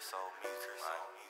soul music, soul music.